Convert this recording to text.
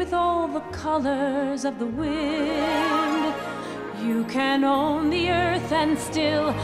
with all the colors of the wind. You can own the earth and still